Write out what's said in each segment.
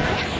Thank you.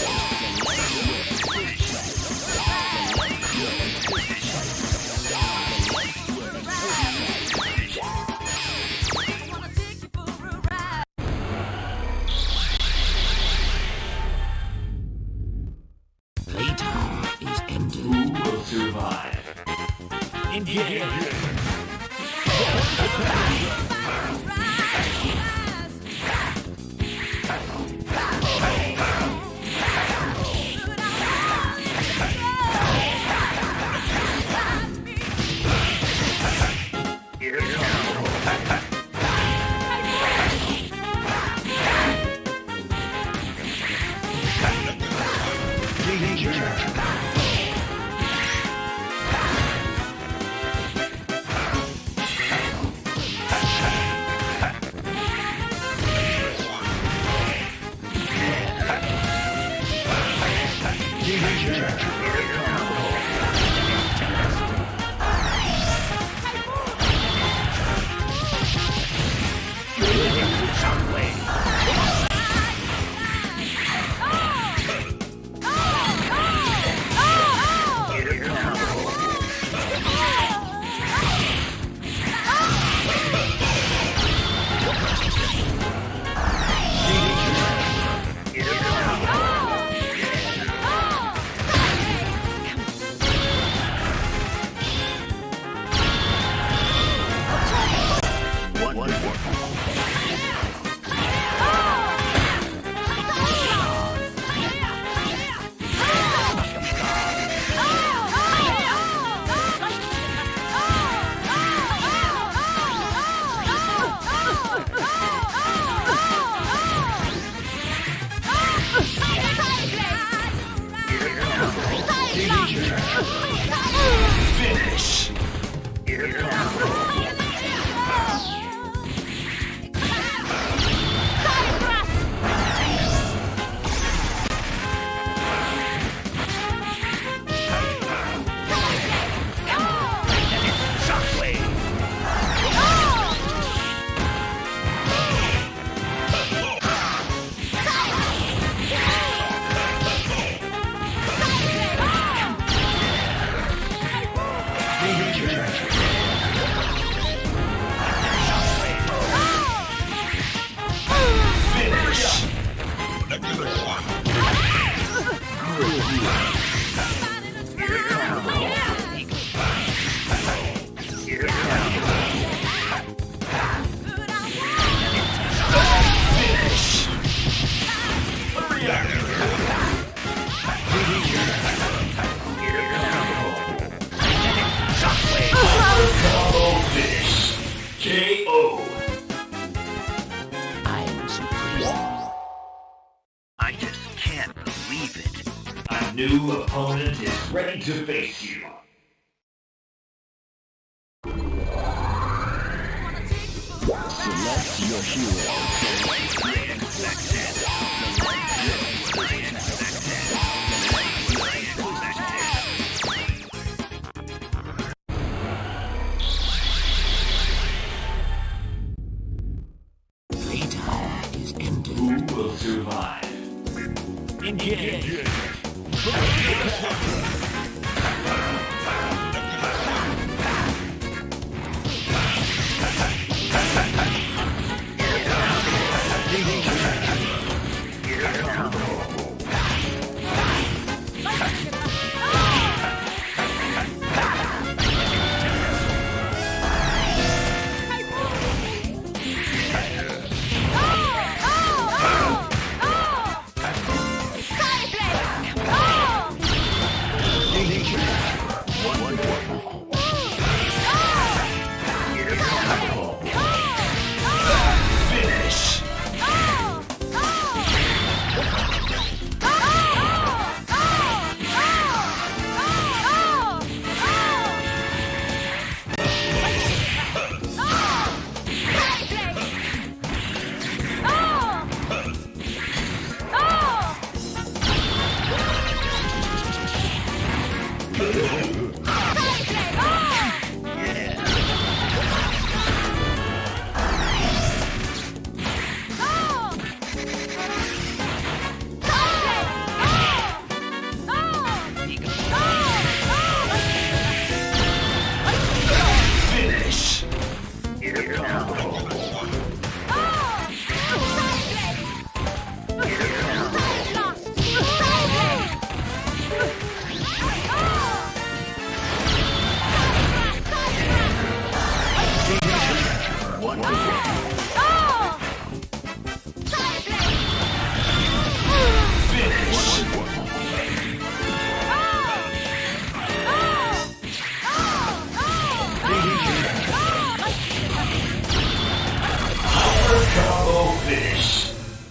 Ready to face you. Select your hero. Playtime is ended. Who will survive? Engage. Finish.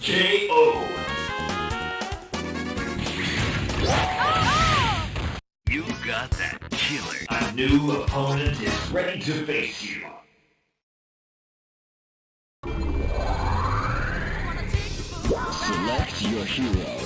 KO. You got that killer. A new opponent is ready to face you. Select your heroes.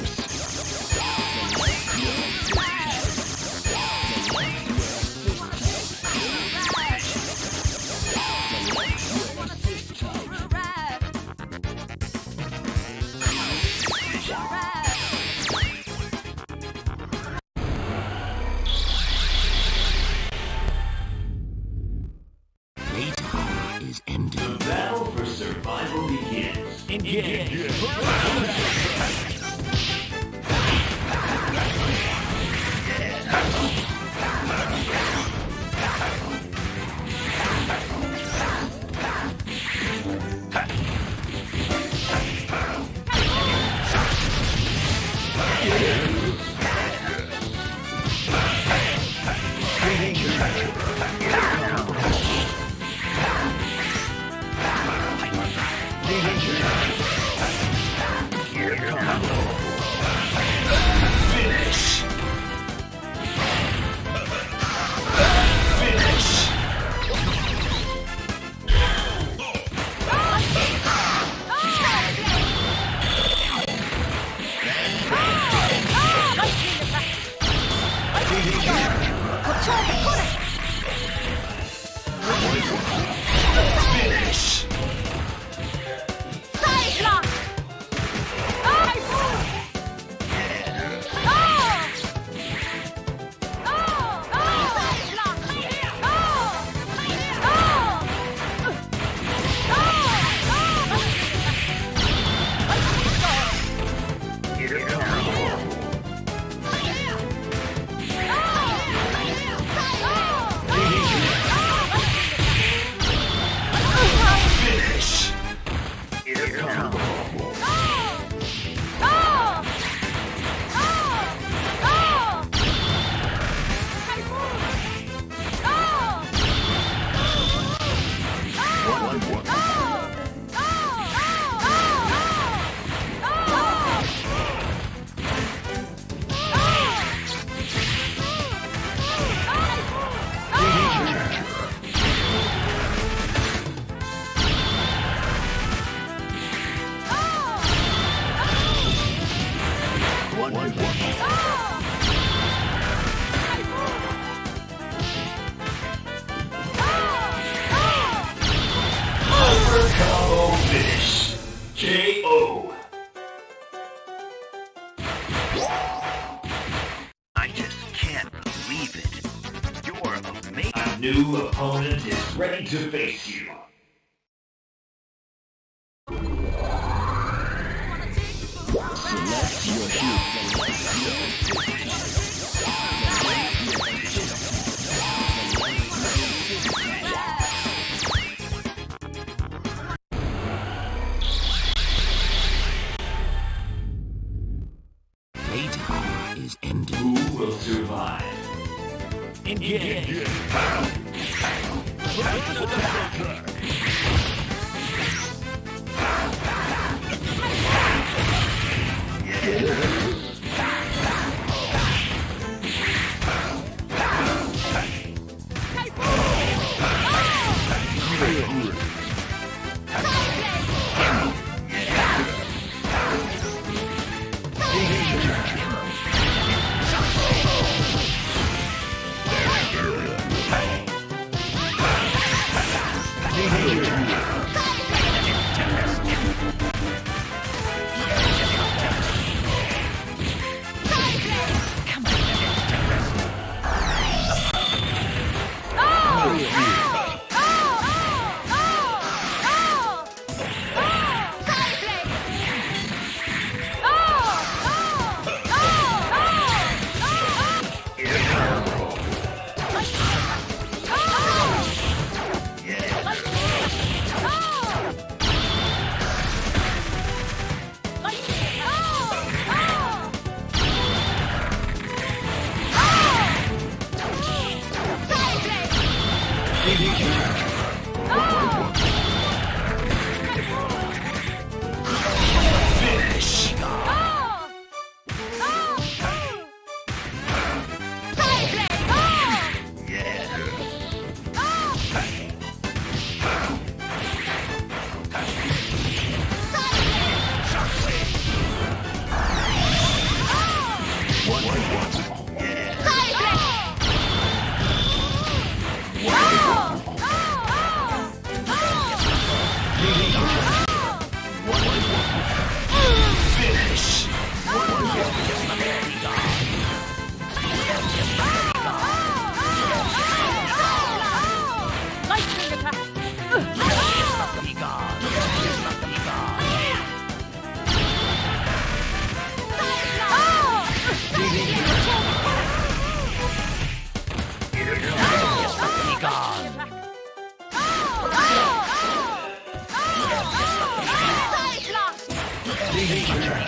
Finish.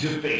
debate.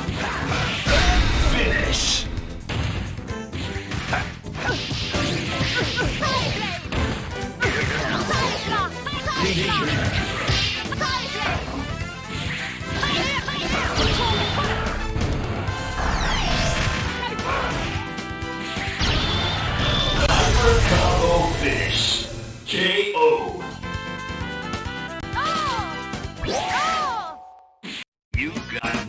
Finish! Finish. K.O.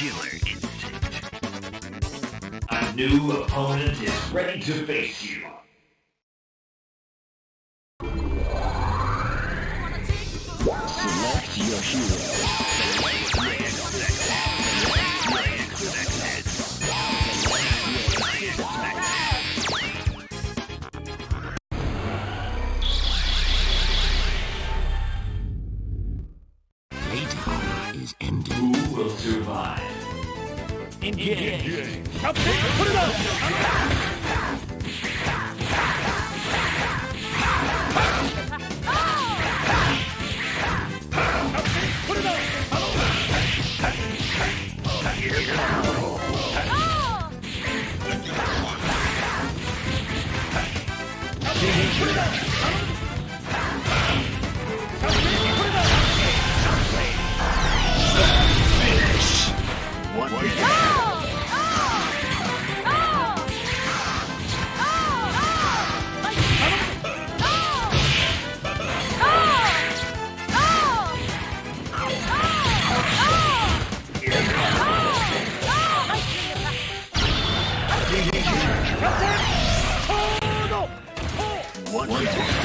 Killer instinct. A new opponent is ready to face you. Select your hero. イン。キャプテン、これだ Finish!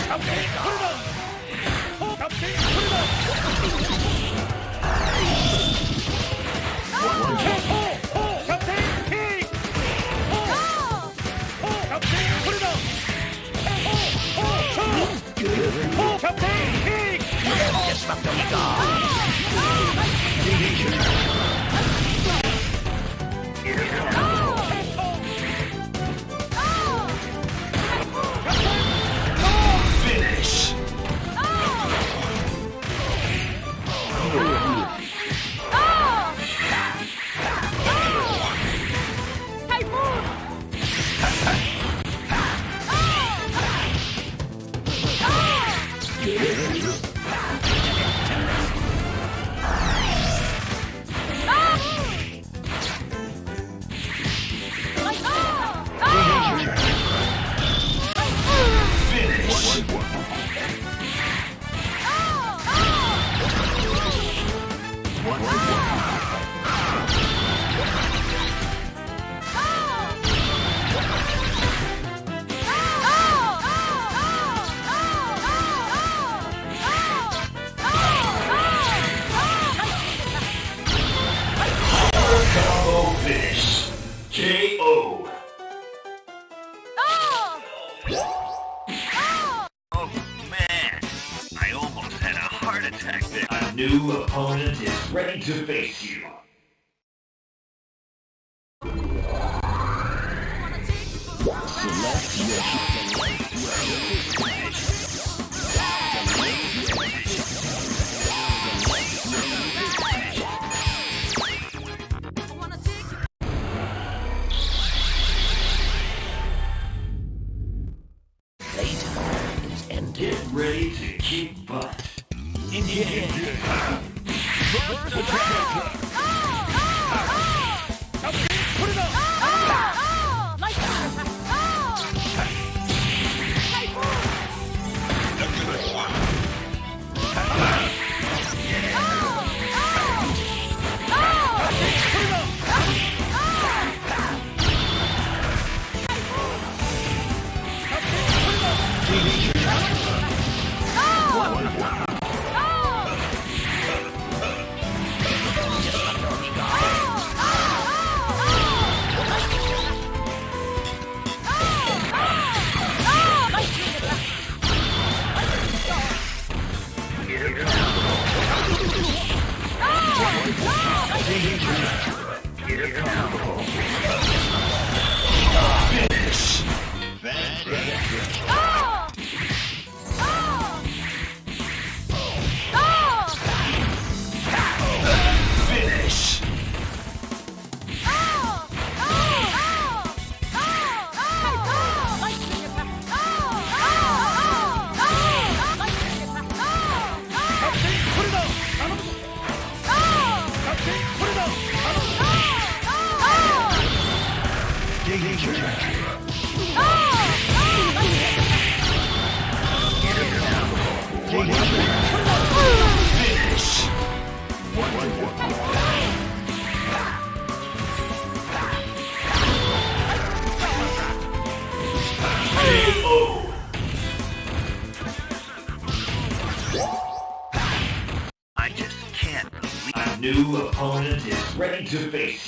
Is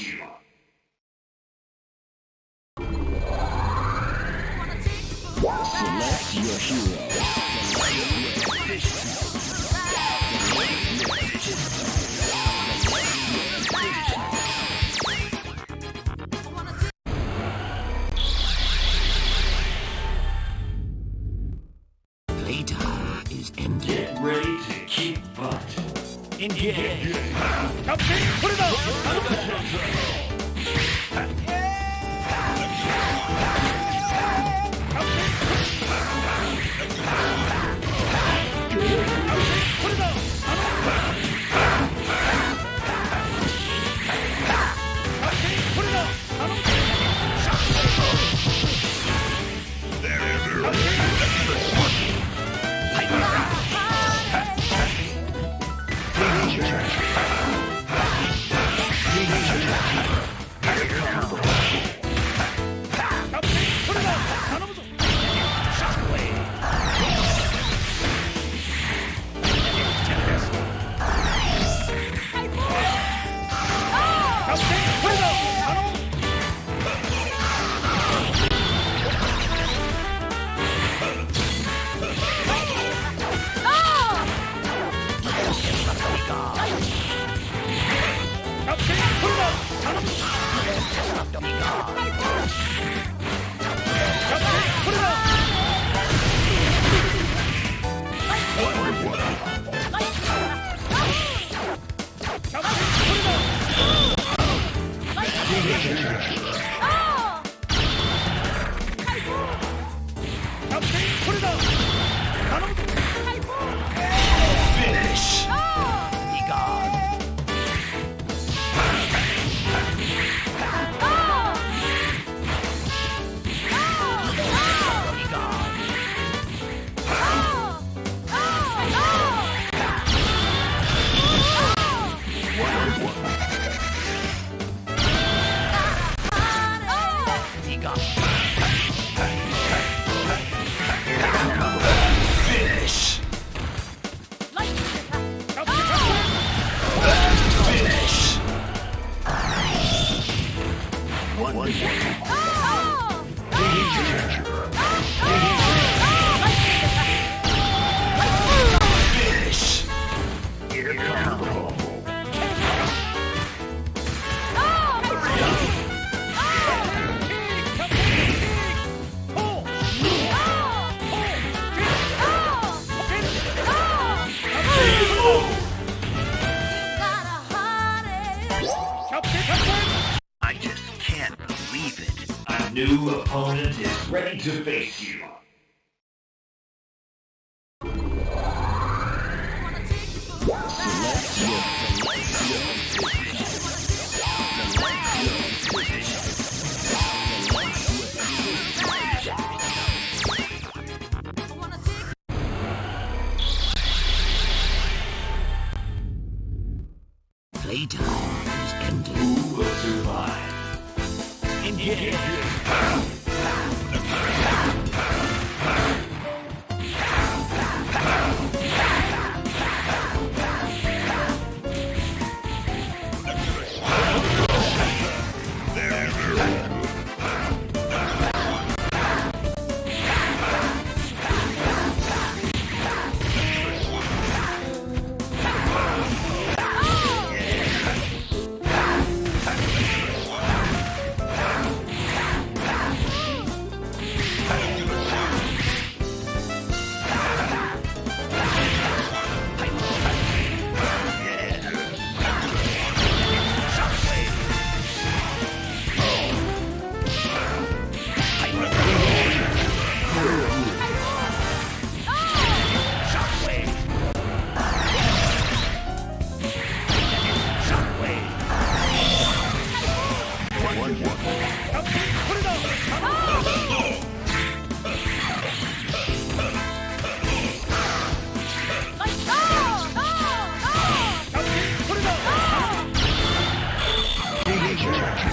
ready to be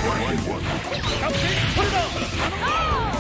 One, one. Put it up!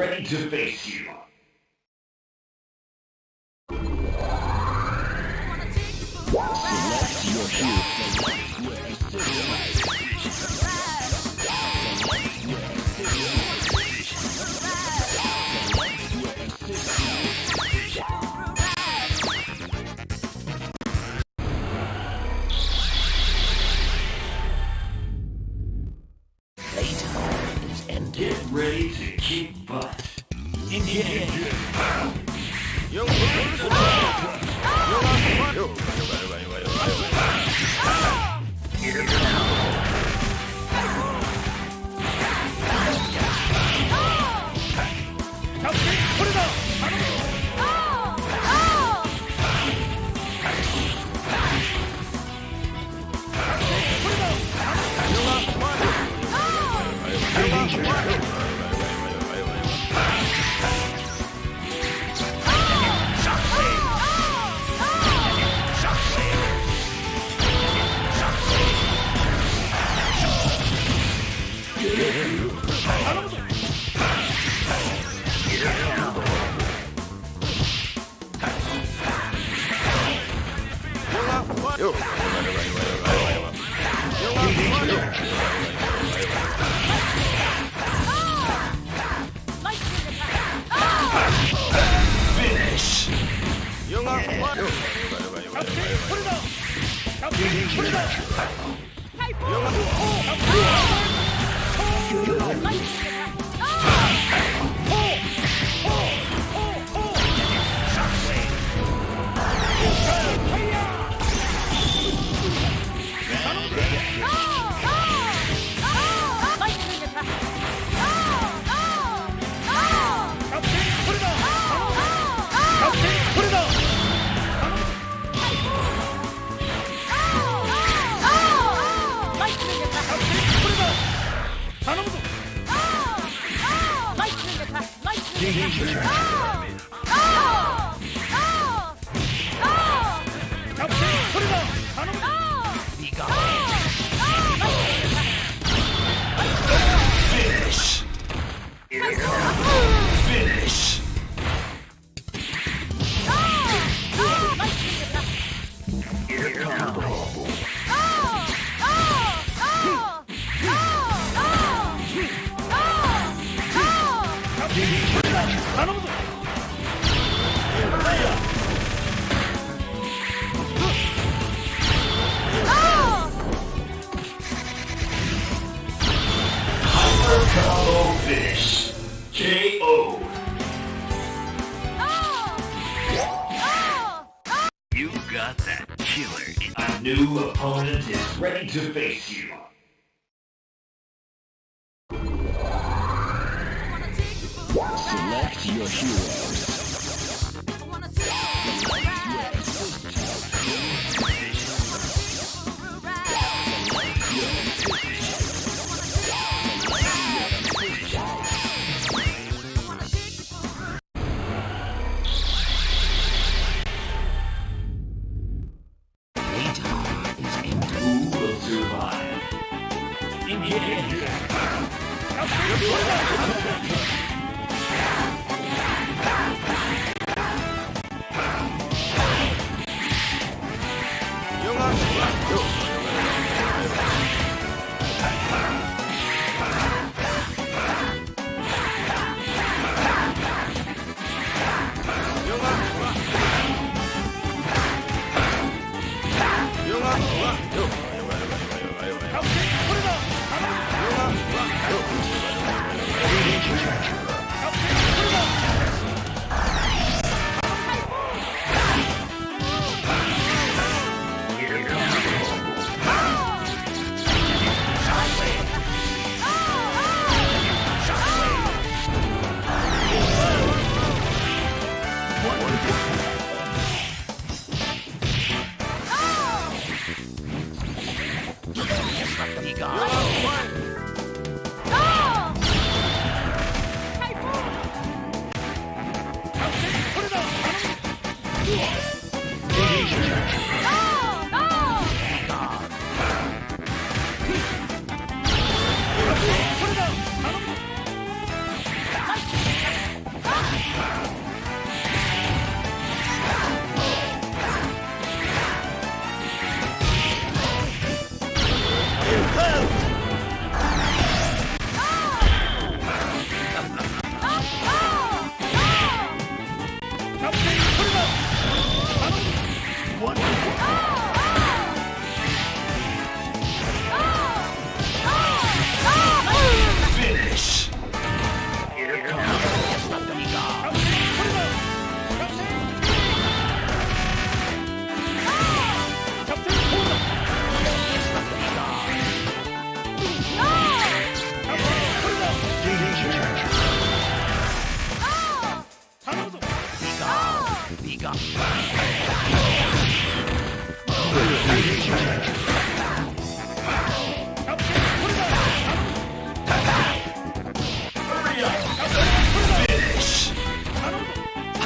ready to face.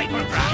Finish.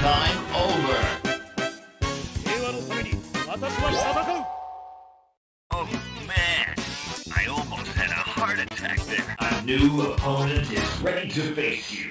Time over. 平和のために私は戦う Oh man, I almost had a heart attack there. A new opponent is ready to face you.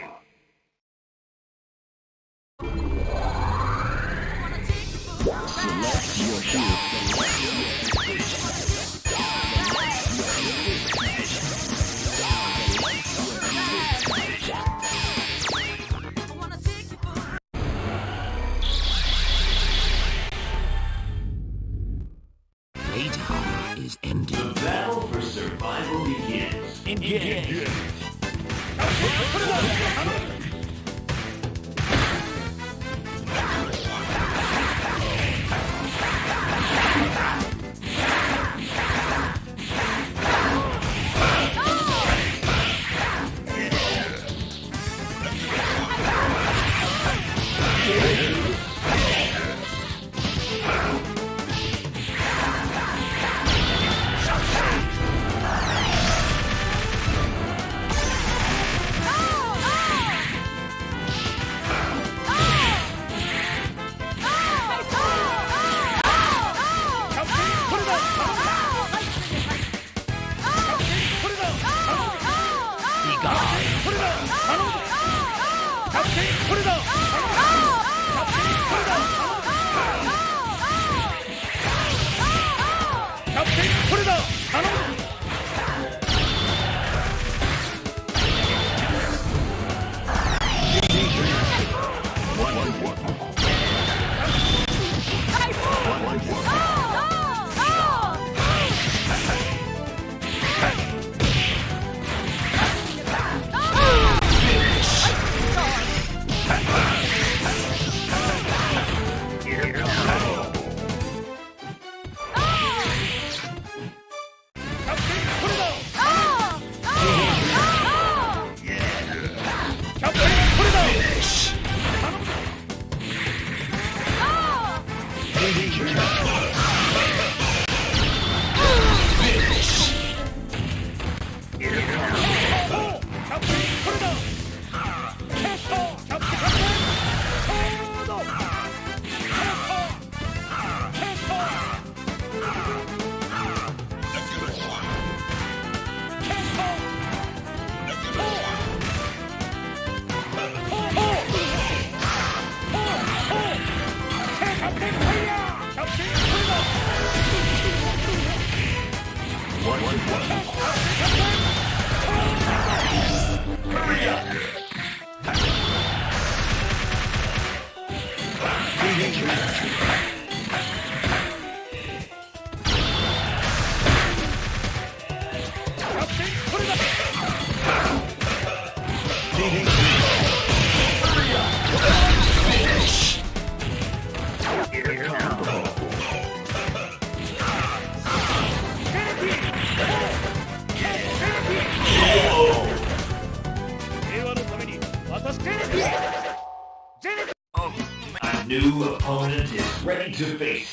Is ready